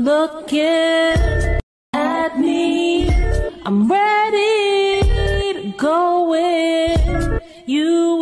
looking at me. I'm ready to go where you